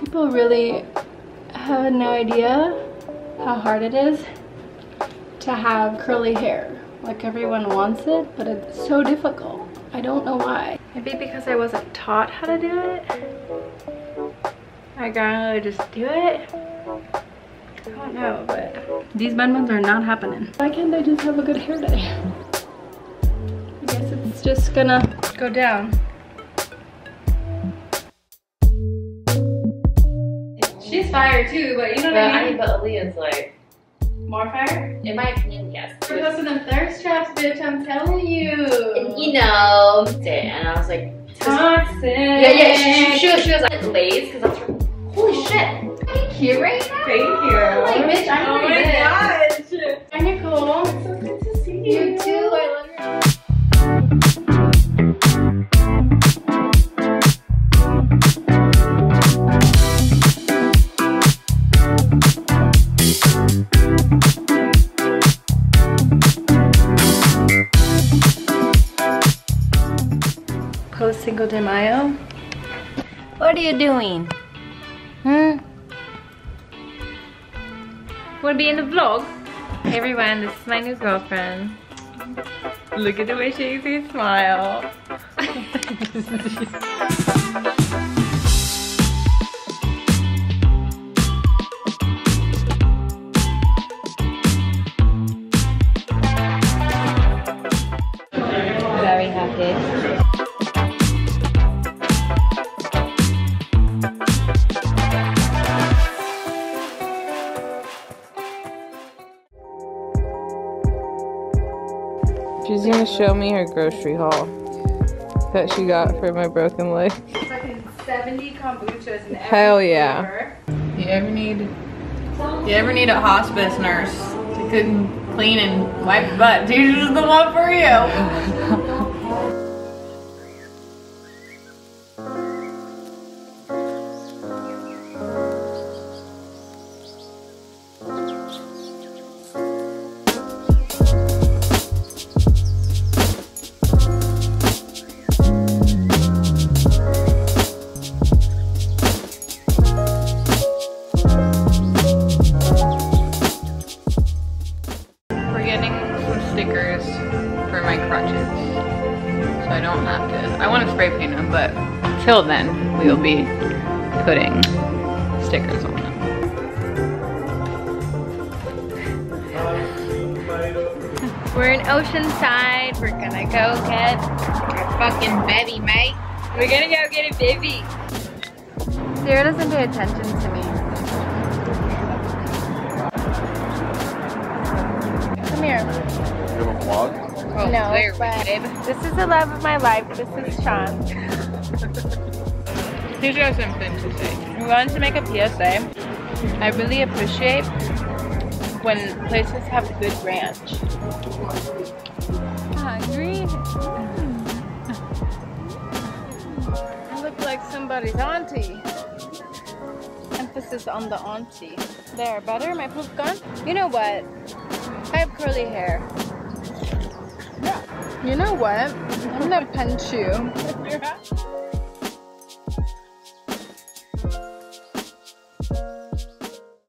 People really have no idea how hard it is to have curly hair. Like everyone wants it, but it's so difficult. I don't know why. Maybe because I wasn't taught how to do it. I gotta just do it. I don't know, but these bun buns are not happening. Why can't I just have a good hair day? I guess it's just gonna go down. She's fire too, but you know what But I I mean? mean, but Aaliyah's like, More fire? in my opinion, yes. We're posting them thirst traps, bitch, I'm telling you. And you know, and I was like, Toxic. yeah, yeah. She, she, was, she was like, Lays, because that's her. Holy shit! Thank you, right now. Thank you. Like, bitch, I'm oh pretty my good. Cinco de Mayo. What are you doing? Hmm? Wanna be in the vlog? Hey everyone, this is my new girlfriend. Look at the way she makes me smile. She's gonna show me her grocery haul that she got for my broken leg. Fucking 70 kombuchas and Hell yeah. You ever need you ever need a hospice nurse to cook and clean and wipe your butt? Just the one for you. getting some stickers for my crutches. So I don't have to. I want to spray paint them, but till then, we will be putting stickers on them. We're in Oceanside. We're gonna go get our fucking baby, mate. We're gonna go get a baby. Sarah doesn't pay attention to me. Oh, no, but babe. this is the love of my life. This is Sean. He's got something to say. We wanted to make a PSA. I really appreciate when places have a good ranch. Ah, Hungry? I look like somebody's auntie. Emphasis on the auntie. There, better? My poop gone? You know what? I have curly hair. You know what? I'm gonna punch you.